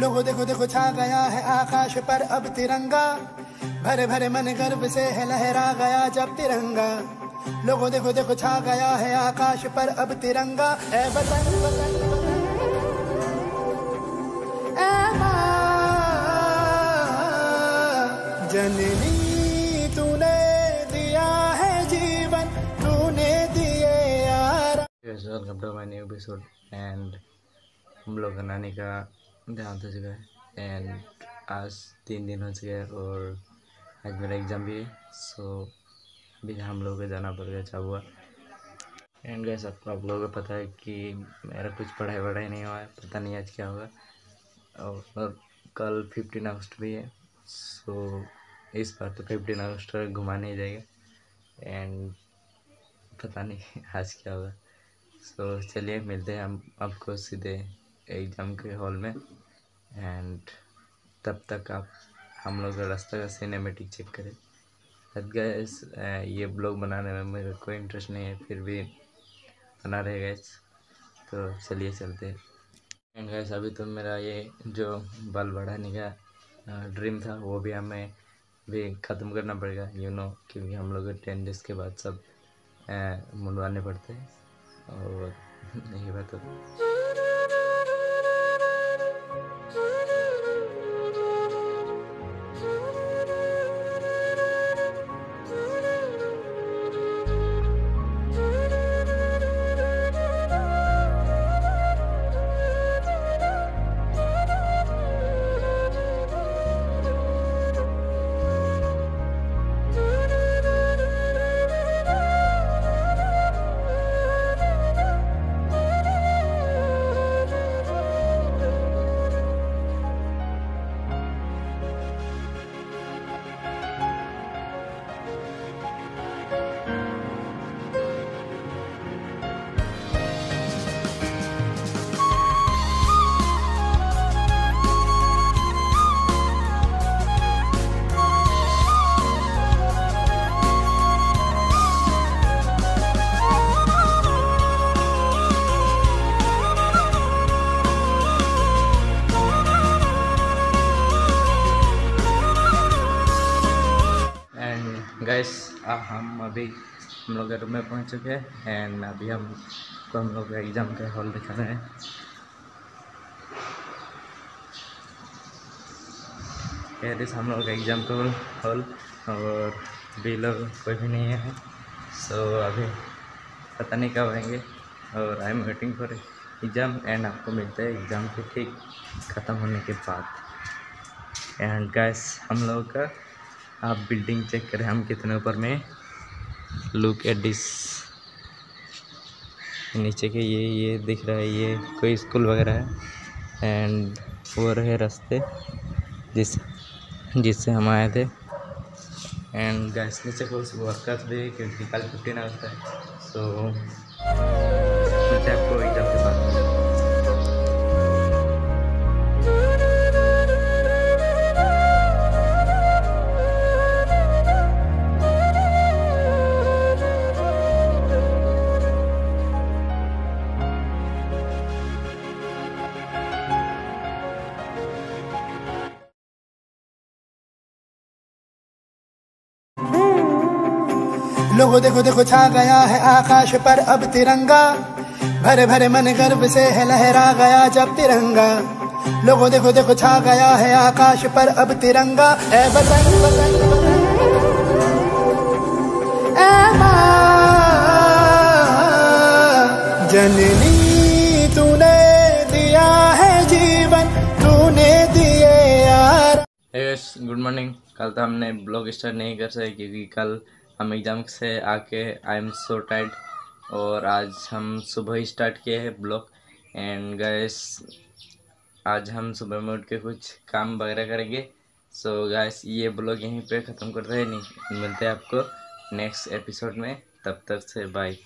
लोगो देखो देखो छा गया है आकाश पर अब तिरंगा। भरे भरे मन गर्व से है लहरा गया जब तिरंगा। लोगो देखो देखो छा गया है आकाश पर अब तिरंगा। ए वतन जननी तूने दिया है जीवन, तूने दिए यार welcome to my new episode and हम लोग का देहांत हो चुका है एंड आज तीन दिन हो चुके हैं और आज मेरा एग्ज़ाम भी है सो अभी हम लोग को जाना पड़ पड़ेगा चाबुआ। एंड गैस आपको आप लोगों को पता है कि मेरा कुछ पढ़ाई वढ़ाई नहीं हुआ है पता नहीं आज क्या होगा। और, और कल फिफ्टीन अगस्त भी है सो इस बार तो फिफ्टीन अगस्त घुमाने ही जाएगा। एंड पता नहीं आज क्या होगा। सो चलिए मिलते हैं हम आपको सीधे। एग्ज़ाम के हॉल में एंड तब तक आप, हम लोग रास्ता का सिनेमेटिक चेक करें। गैस ये ब्लॉग बनाने में मेरा कोई इंटरेस्ट नहीं है, फिर भी बना रहे गैस तो चलिए चलते हैं। गैस अभी तो मेरा ये जो बाल बढ़ाने का ड्रीम था, वो भी हमें भी ख़त्म करना पड़ेगा यू नो क्योंकि हम लोग टेन डेज़ के बाद सब मुंडवाने पड़ते हैं। और यही बात है गैस हम अभी हम लोग रूम में पहुँच चुके हैं एंड अभी हम को हम लोग एग्ज़ाम का हॉल दिखा रहे हैं ये हम लोग एग्ज़ाम का हॉल और अभी लोग कोई भी नहीं है। सो so, अभी पता नहीं कब आएँगे और I am waiting for exam and आपको मिलता है एग्ज़ाम के ठीक ख़त्म होने के बाद। एंड गैस हम लोग का आप बिल्डिंग चेक करें, हम कितने ऊपर में? लुक एट दिस नीचे के ये ये दिख रहा है, ये कोई स्कूल वगैरह है। एंड वो रहे रास्ते जिस, जिससे हम आए थे। एंड गैस नीचे कुछ वर्कर्स भी, क्योंकि कल फिफ्टीन अगस्त है सो मिलते आपको एग्ज़ाम के बाद लोगो देखो देखो छा गया है आकाश पर अब तिरंगा। भरे भरे मन गर्व से है लहरा गया जब तिरंगा। लोगो देखो देखो छा गया है आकाश पर अब तिरंगा। ए ए माँ, जननी तूने दिया है जीवन तूने दिए यार गुड मॉर्निंग कल तो हमने ब्लॉग स्टार्ट नहीं कर सके क्योंकि कल हम एग्ज़ाम से आके आई एम सो टाइड और आज हम सुबह ही स्टार्ट किए हैं ब्लॉग एंड गैस आज हम सुबह में उठ के कुछ काम वगैरह करेंगे. सो so गैस ये ब्लॉग यहीं पे ख़त्म करते हैं. नहीं मिलते हैं आपको नेक्स्ट एपिसोड में. तब तक से बाय